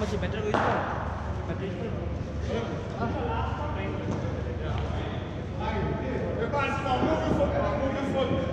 પછી બેટર ગયું છે battery quase não, viu o viu o.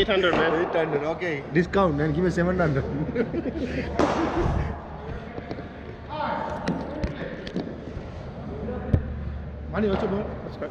800, man. 800, okay. Discount, and give me 700. Money, what's your boy? That's good.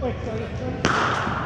Oi, sorry.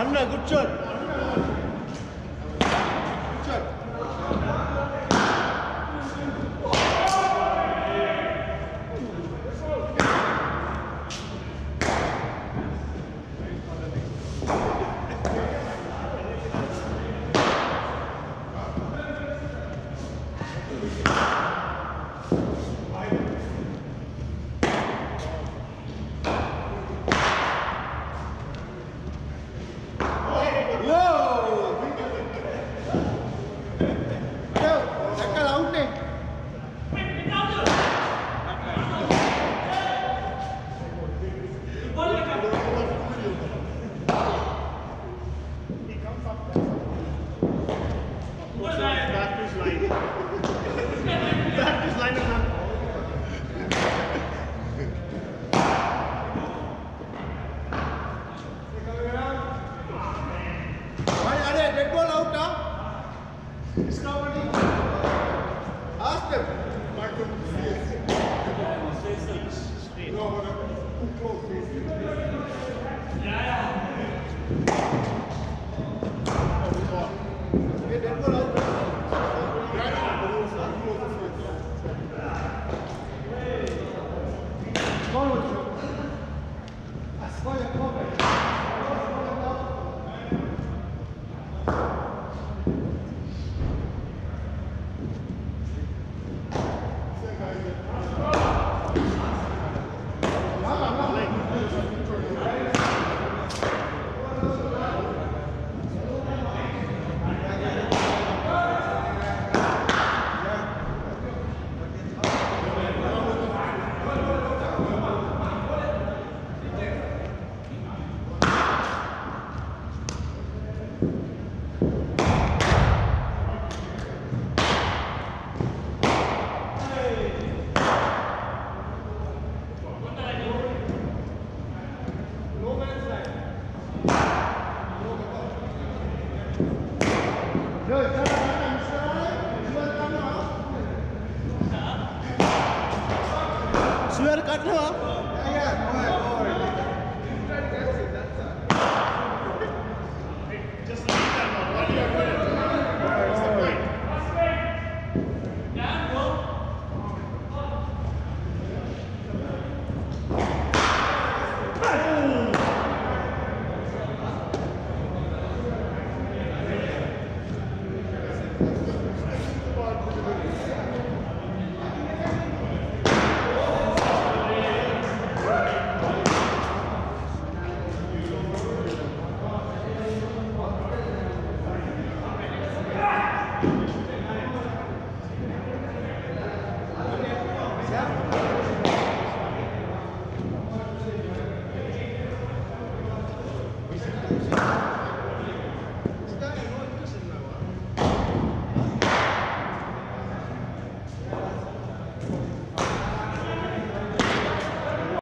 Anna, good dođu, a svoje pobjede